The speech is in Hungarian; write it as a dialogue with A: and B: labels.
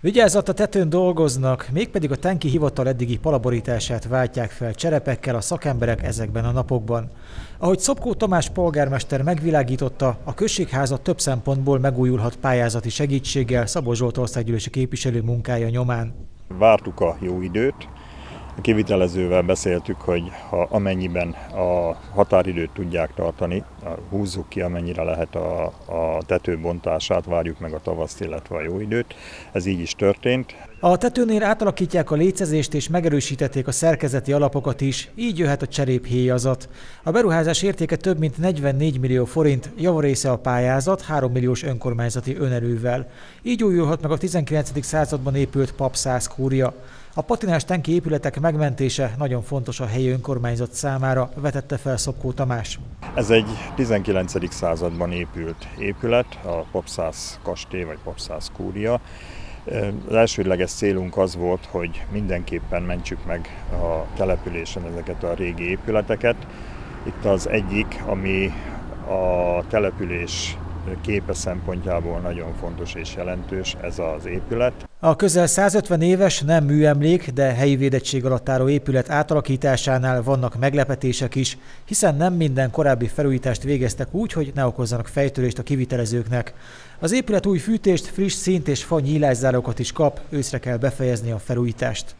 A: Vigyázat a tetőn dolgoznak, mégpedig a tenki hivatal eddigi palaborítását váltják fel cserepekkel a szakemberek ezekben a napokban. Ahogy Szopkó Tamás polgármester megvilágította, a községháza több szempontból megújulhat pályázati segítséggel Szabó Zsolt országgyűlési képviselő munkája nyomán.
B: Vártuk a jó időt, a kivitelezővel beszéltük, hogy ha amennyiben a határidőt tudják tartani, húzzuk ki amennyire lehet a, a tető várjuk meg a tavaszt, illetve a jó időt. Ez így is történt.
A: A tetőnél átalakítják a lécezést és megerősítették a szerkezeti alapokat is, így jöhet a cseréphéjazat. A beruházás értéke több mint 44 millió forint, javarésze a pályázat 3 milliós önkormányzati önerővel. Így újulhat meg a 19. században épült papszáz kúria. A patinás tenki épületek megmentése nagyon fontos a helyi önkormányzat számára, vetette fel Szopkó Tamás.
B: Ez egy 19. században épült épület, a Popszász kastély vagy Popszász kúria. Az elsődleges célunk az volt, hogy mindenképpen mentsük meg a településen ezeket a régi épületeket. Itt az egyik, ami a település képe szempontjából nagyon fontos és jelentős ez az épület.
A: A közel 150 éves nem műemlék, de helyi védettség alatt álló épület átalakításánál vannak meglepetések is, hiszen nem minden korábbi felújítást végeztek úgy, hogy ne okozzanak fejtörést a kivitelezőknek. Az épület új fűtést, friss szint és fa nyílászárokat is kap, őszre kell befejezni a felújítást.